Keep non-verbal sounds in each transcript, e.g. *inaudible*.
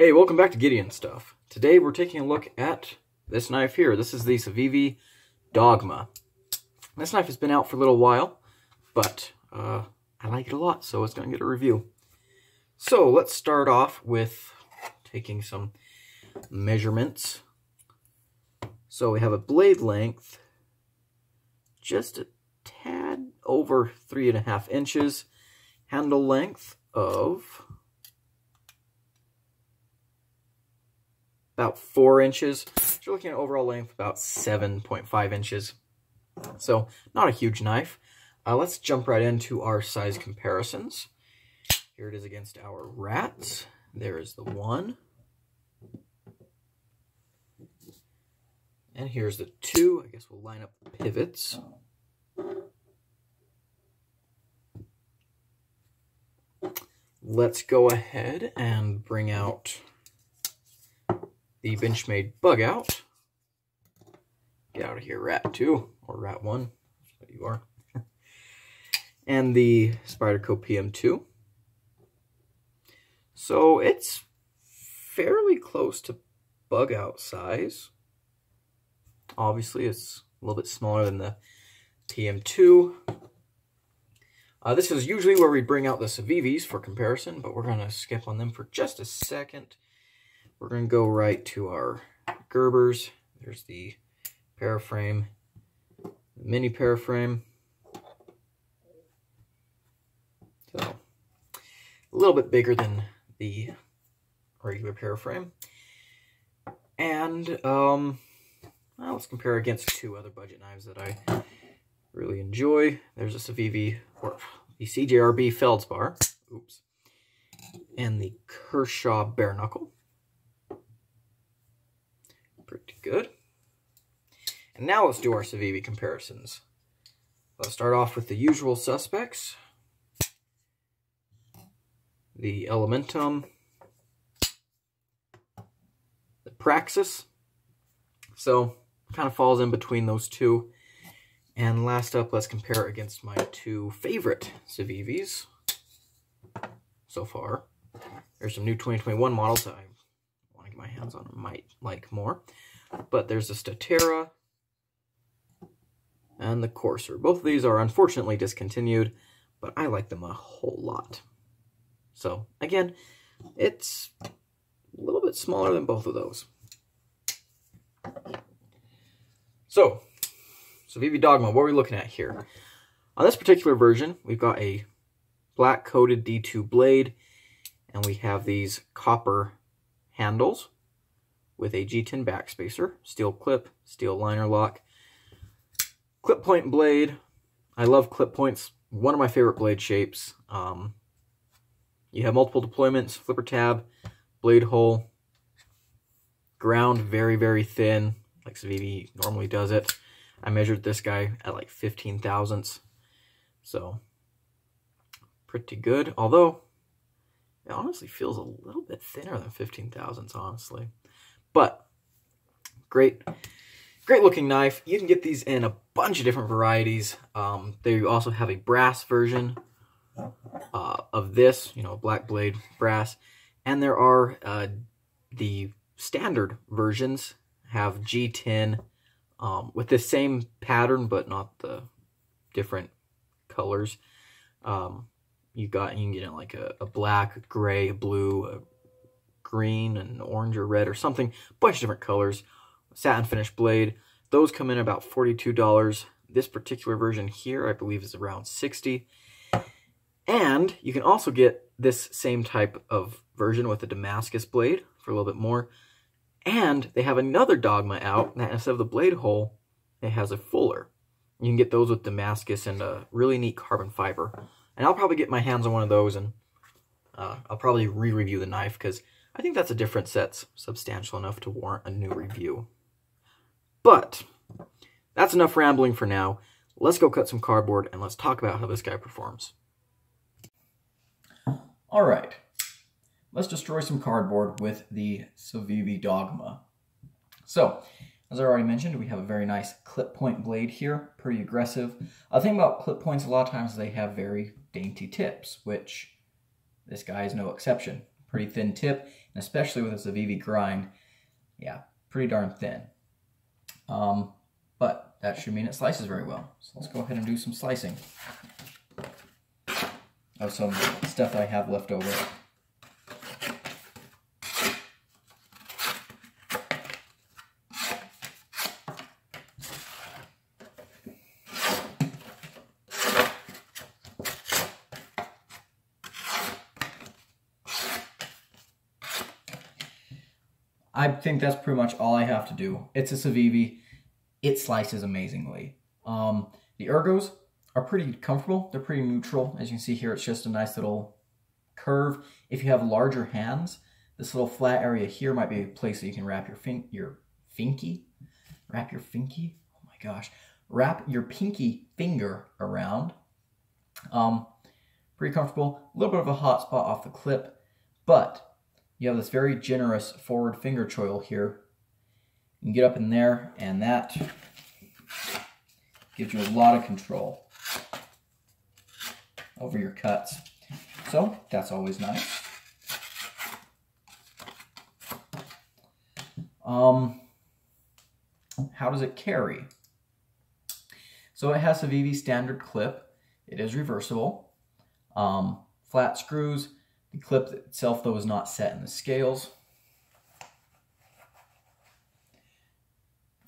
Hey, welcome back to Gideon Stuff. Today we're taking a look at this knife here. This is the Civivi Dogma. This knife has been out for a little while, but uh, I like it a lot, so it's going to get a review. So let's start off with taking some measurements. So we have a blade length, just a tad over three and a half inches, handle length of about four inches. So you're looking at overall length about 7.5 inches. So not a huge knife. Uh, let's jump right into our size comparisons. Here it is against our rats. There is the one. And here's the two. I guess we'll line up the pivots. Let's go ahead and bring out the Benchmade bug out. Get out of here, rat 2, or rat 1, that's you are. *laughs* and the Spyderco PM2. So it's fairly close to bug out size. Obviously, it's a little bit smaller than the PM2. Uh, this is usually where we bring out the Civivis for comparison, but we're going to skip on them for just a second. We're going to go right to our Gerbers. There's the paraframe, the mini paraframe. So, a little bit bigger than the regular paraframe. And, um, well, let's compare against two other budget knives that I really enjoy. There's a Civivi, or the CJRB Feldspar, oops, and the Kershaw Bare Knuckle. Pretty good. And now let's do our Civivi comparisons. Let's start off with the usual suspects. The Elementum, the Praxis. So, kind of falls in between those two. And last up, let's compare against my two favorite Civivis so far. There's some new 2021 models that I want to get my hands on might like more. But there's the Statera and the Corsair. Both of these are unfortunately discontinued, but I like them a whole lot. So, again, it's a little bit smaller than both of those. So, Civivi Dogma, what are we looking at here? On this particular version, we've got a black coated D2 blade, and we have these copper handles with a G10 backspacer, steel clip, steel liner lock, clip point blade. I love clip points, one of my favorite blade shapes. Um, you have multiple deployments, flipper tab, blade hole, ground very, very thin, like Civivi normally does it. I measured this guy at like 15 thousandths, so pretty good. Although, it honestly feels a little bit thinner than 15 thousandths, honestly. But great, great looking knife. You can get these in a bunch of different varieties. Um, they also have a brass version uh, of this, you know, black blade brass. And there are uh, the standard versions have G10 um, with the same pattern, but not the different colors. Um, you got you can get in like a, a black, gray, blue, green, and orange or red or something, bunch of different colors. Satin finish blade. Those come in about $42. This particular version here, I believe, is around 60 And you can also get this same type of version with a Damascus blade for a little bit more. And they have another Dogma out that instead of the blade hole, it has a fuller. You can get those with Damascus and a really neat carbon fiber. And I'll probably get my hands on one of those and uh, I'll probably re-review the knife because I think that's a difference that's substantial enough to warrant a new review. But that's enough rambling for now. Let's go cut some cardboard and let's talk about how this guy performs. All right, let's destroy some cardboard with the Civivi Dogma. So, as I already mentioned, we have a very nice clip point blade here, pretty aggressive. A thing about clip points, a lot of times they have very dainty tips, which this guy is no exception. Pretty thin tip, and especially with a Civivi grind, yeah, pretty darn thin. Um, but that should mean it slices very well. So let's go ahead and do some slicing of some stuff I have left over. I think that's pretty much all I have to do. It's a Civivi. It slices amazingly. Um, the ergos are pretty comfortable. They're pretty neutral. As you can see here, it's just a nice little curve. If you have larger hands, this little flat area here might be a place that you can wrap your fin your finky, wrap your finky. Oh my gosh, wrap your pinky finger around. Um, pretty comfortable. A little bit of a hot spot off the clip, but you have this very generous forward finger choil here. You can get up in there and that gives you a lot of control over your cuts. So that's always nice. Um, how does it carry? So it has a VV standard clip. It is reversible. Um, flat screws, the clip itself, though, is not set in the scales.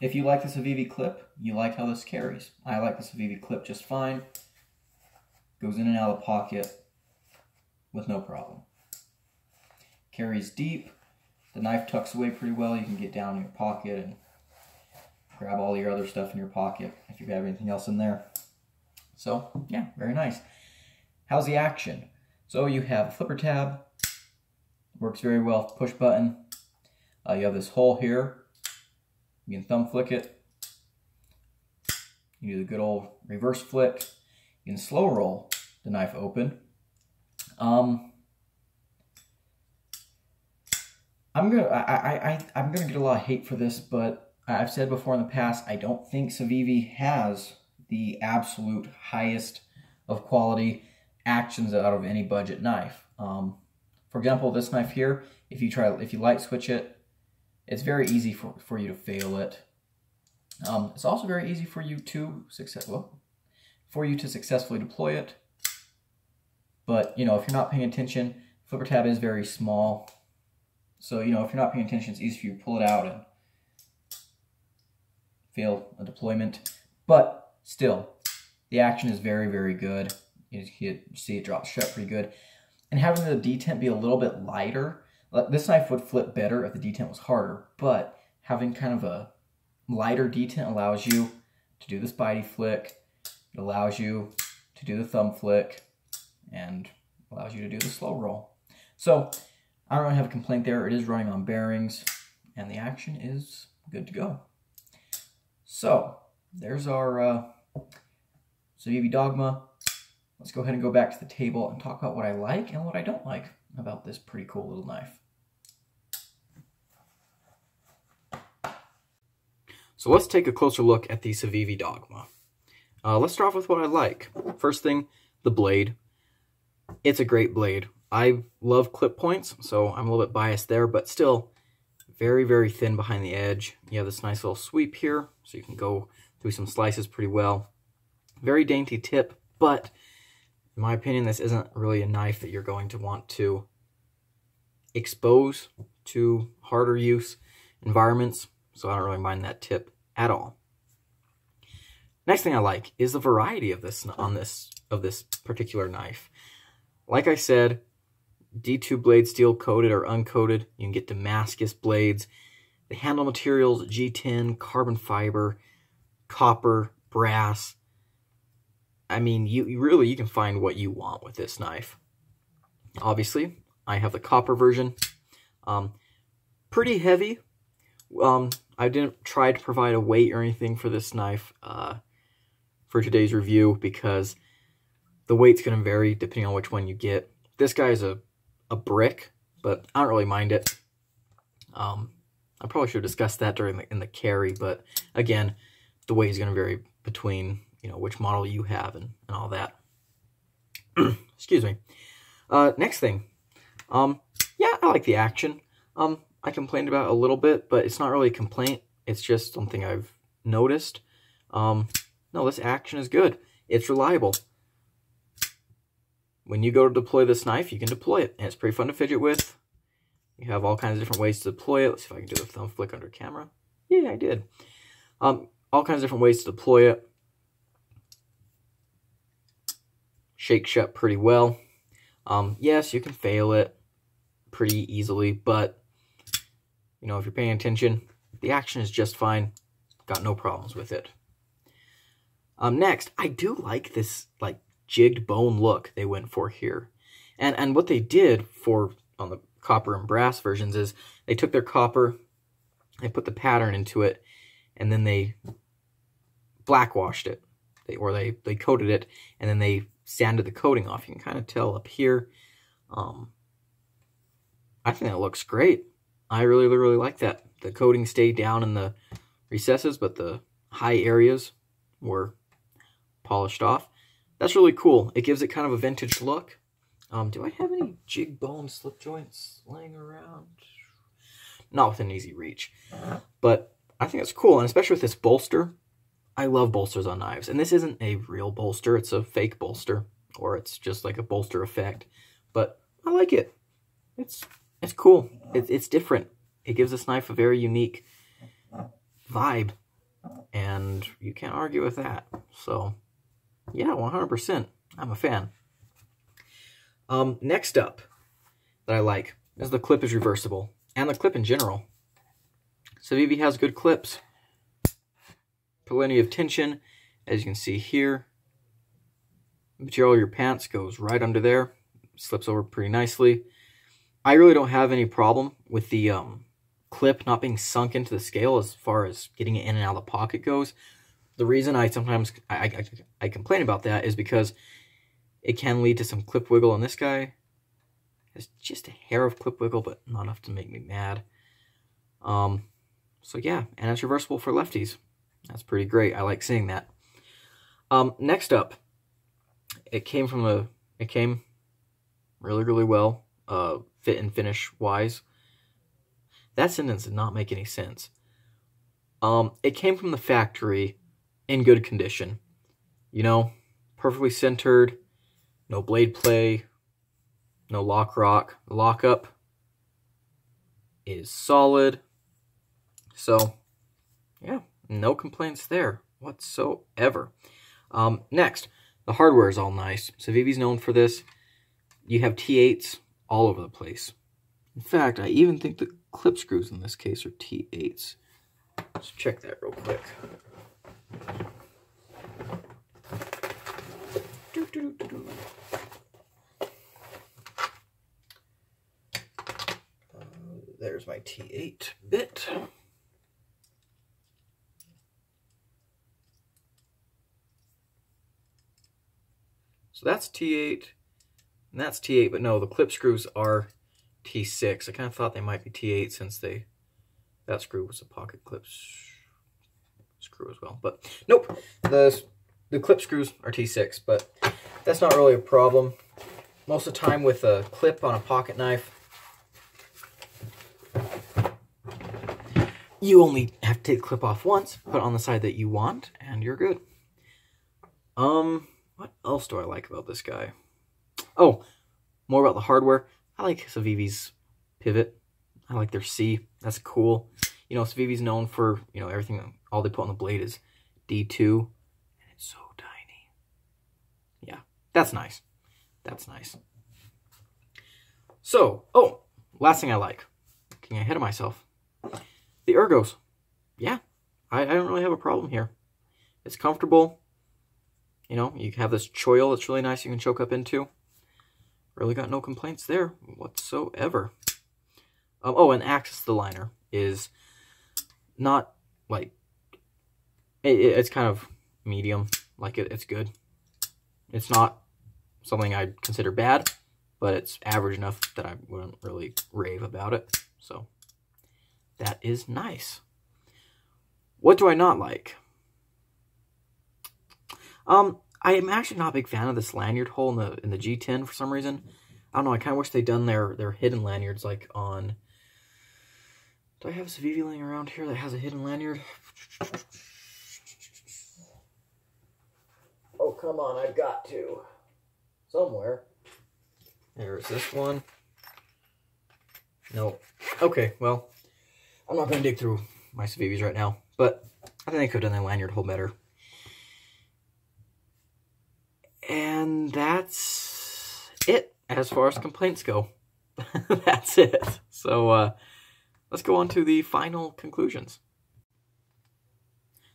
If you like this Civivi clip, you like how this carries. I like this Civivi clip just fine. Goes in and out of the pocket with no problem. Carries deep. The knife tucks away pretty well. You can get down in your pocket and grab all your other stuff in your pocket if you have anything else in there. So, yeah, very nice. How's the action? So you have a flipper tab, works very well, push button. Uh, you have this hole here, you can thumb flick it. You do the good old reverse flick. You can slow roll the knife open. Um, I'm gonna I, I, I I'm gonna get a lot of hate for this, but I've said before in the past, I don't think Civivi has the absolute highest of quality actions out of any budget knife. Um, for example, this knife here, if you try, if you light switch it, it's very easy for, for you to fail it. Um, it's also very easy for you to success, well, for you to successfully deploy it. But, you know, if you're not paying attention, flipper tab is very small. So, you know, if you're not paying attention, it's easy for you to pull it out and fail a deployment. But still, the action is very, very good. You, can see it drops shut pretty good. And having the detent be a little bit lighter, this knife would flip better if the detent was harder, but having kind of a lighter detent allows you to do the spidey flick, it allows you to do the thumb flick, and allows you to do the slow roll. So I don't really have a complaint there. It is running on bearings, and the action is good to go. So there's our uh, Civivi Dogma let's go ahead and go back to the table and talk about what I like and what I don't like about this pretty cool little knife. So let's take a closer look at the Civivi Dogma. Uh, let's start off with what I like. First thing, the blade. It's a great blade. I love clip points, so I'm a little bit biased there, but still very, very thin behind the edge. You have this nice little sweep here, so you can go through some slices pretty well. Very dainty tip, but in my opinion, this isn't really a knife that you're going to want to expose to harder use environments, so I don't really mind that tip at all. Next thing I like is the variety of this on this of this particular knife. Like I said, D2 blade steel coated or uncoated. You can get Damascus blades. The handle materials, G10, carbon fiber, copper, brass, I mean, you, really, you can find what you want with this knife. Obviously, I have the copper version. Um, pretty heavy. Um, I didn't try to provide a weight or anything for this knife uh, for today's review because the weight's going to vary depending on which one you get. This guy is a, a brick, but I don't really mind it. Um, I probably should have discussed that during the, in the carry, but again, the weight is going to vary between you know, which model you have and, and all that. *clears throat* Excuse me. Uh, next thing. Um, yeah, I like the action. Um, I complained about a little bit, but it's not really a complaint. It's just something I've noticed. Um, no, this action is good. It's reliable. When you go to deploy this knife, you can deploy it, and it's pretty fun to fidget with. You have all kinds of different ways to deploy it. Let's see if I can do a thumb flick under camera. Yeah, I did. Um, all kinds of different ways to deploy it. Shake shut pretty well. Um, yes, you can fail it pretty easily, but you know, if you're paying attention, the action is just fine. Got no problems with it. Um, next, I do like this like jigged bone look they went for here. And and what they did for on the copper and brass versions is they took their copper, they put the pattern into it, and then they blackwashed it. They or they they coated it and then they sanded the coating off. You can kind of tell up here. Um, I think that looks great. I really, really like that. The coating stayed down in the recesses, but the high areas were polished off. That's really cool. It gives it kind of a vintage look. Um, do I have any jig bone slip joints laying around? Not within easy reach. But I think it's cool, and especially with this bolster. I love bolsters on knives. And this isn't a real bolster, it's a fake bolster. Or it's just like a bolster effect. But I like it. It's it's cool. It, it's different. It gives this knife a very unique vibe. And you can't argue with that. So, yeah, 100%. I'm a fan. Um, next up that I like is the clip is reversible. And the clip in general. Civivi has good clips. Plenty of tension, as you can see here. Material of your pants goes right under there. Slips over pretty nicely. I really don't have any problem with the um, clip not being sunk into the scale as far as getting it in and out of the pocket goes. The reason I sometimes I, I, I complain about that is because it can lead to some clip wiggle on this guy. It's just a hair of clip wiggle, but not enough to make me mad. Um, so yeah, and it's reversible for lefties. That's pretty great. I like seeing that. Um, next up, it came from a, it came really, really well, uh, fit and finish wise. That sentence did not make any sense. Um, it came from the factory in good condition. You know, perfectly centered, no blade play, no lock rock. The lockup is solid. So, yeah, no complaints there whatsoever. Um, next, the hardware is all nice. Civivi's known for this. You have T8s all over the place. In fact, I even think the clip screws in this case are T8s. Let's check that real quick. Uh, there's my T8 bit. So that's T8, and that's T8, but no, the clip screws are T6. I kind of thought they might be T8 since they that screw was a pocket clip screw as well. But nope, the, the clip screws are T6, but that's not really a problem. Most of the time with a clip on a pocket knife, you only have to take the clip off once, put it on the side that you want, and you're good. Um, what else do I like about this guy? Oh, more about the hardware. I like Civivi's pivot. I like their C. That's cool. You know, Civivi's known for, you know, everything, all they put on the blade is D2. And it's so tiny. Yeah, that's nice. That's nice. So, oh, last thing I like. Getting ahead of myself. The ergos. Yeah, I, I don't really have a problem here. It's comfortable. You know, you have this choil that's really nice you can choke up into. Really got no complaints there whatsoever. Um, oh, and Axis the liner is not like it, it's kind of medium. Like it, it's good. It's not something I'd consider bad, but it's average enough that I wouldn't really rave about it. So that is nice. What do I not like? Um, I am actually not a big fan of this lanyard hole in the in the G10 for some reason. I don't know, I kind of wish they'd done their, their hidden lanyards like on... Do I have a Civivi laying around here that has a hidden lanyard? Oh, come on, I've got to. Somewhere. There's this one. Nope. Okay, well, I'm not going to dig through my Civivis right now, but I think I could have done that lanyard hole better. And that's it as far as complaints go. *laughs* that's it. So uh, let's go on to the final conclusions.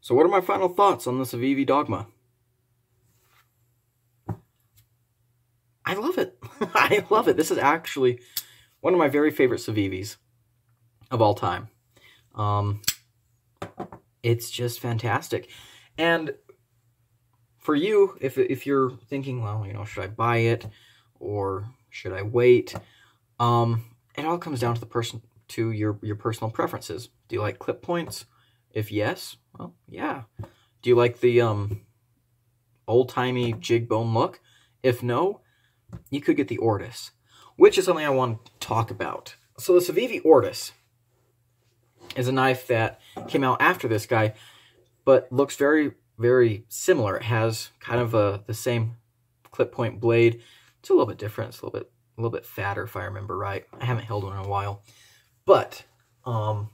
So what are my final thoughts on the Civivi Dogma? I love it. *laughs* I love it. This is actually one of my very favorite Civivis of all time. Um, it's just fantastic. And for you, if, if you're thinking, well, you know, should I buy it or should I wait? Um, it all comes down to the person, to your, your personal preferences. Do you like clip points? If yes, well, yeah. Do you like the um, old-timey jig bone look? If no, you could get the Ortis, which is something I want to talk about. So the Civivi Ortis is a knife that came out after this guy, but looks very, very similar. It has kind of a, the same clip point blade. It's a little bit different. It's a little bit, a little bit fatter, if I remember right. I haven't held one in a while, but um,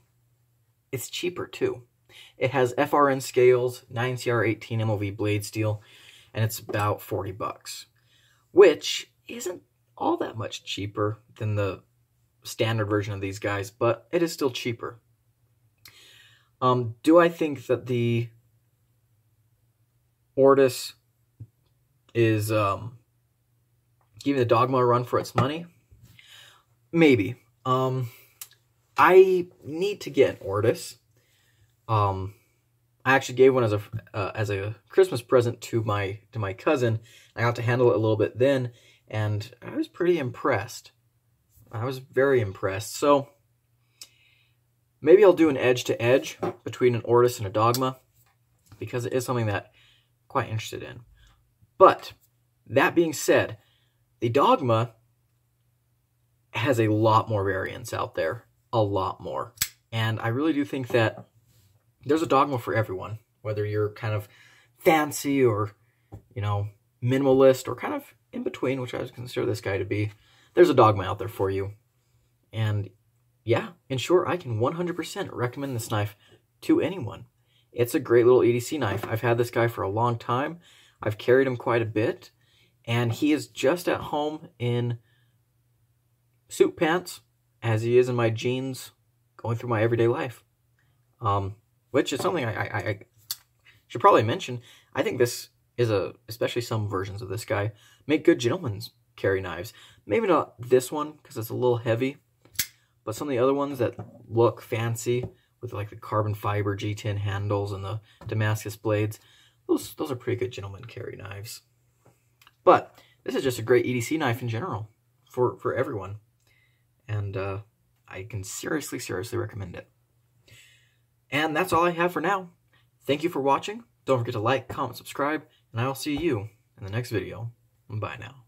it's cheaper too. It has FRN scales, 9CR18 MOV blade steel, and it's about 40 bucks, which isn't all that much cheaper than the standard version of these guys, but it is still cheaper. Um, do I think that the Ortis is um, giving the Dogma a run for its money? Maybe. Um, I need to get an Ortis. Um, I actually gave one as a uh, as a Christmas present to my to my cousin. I got to handle it a little bit then, and I was pretty impressed. I was very impressed. So maybe I'll do an edge to edge between an Ortis and a Dogma because it is something that quite interested in. But that being said, the Dogma has a lot more variants out there, a lot more. And I really do think that there's a Dogma for everyone, whether you're kind of fancy or, you know, minimalist or kind of in between, which I would consider this guy to be. There's a Dogma out there for you. And yeah, in short, I can 100% recommend this knife to anyone. It's a great little EDC knife. I've had this guy for a long time. I've carried him quite a bit. And he is just at home in suit pants as he is in my jeans going through my everyday life. Um, which is something I, I, I should probably mention. I think this is a, especially some versions of this guy, make good gentlemen's carry knives. Maybe not this one because it's a little heavy, but some of the other ones that look fancy with like the carbon fiber G10 handles and the Damascus blades, those, those are pretty good gentleman carry knives. But this is just a great EDC knife in general for, for everyone. And uh, I can seriously, seriously recommend it. And that's all I have for now. Thank you for watching. Don't forget to like, comment, subscribe, and I will see you in the next video. Bye now.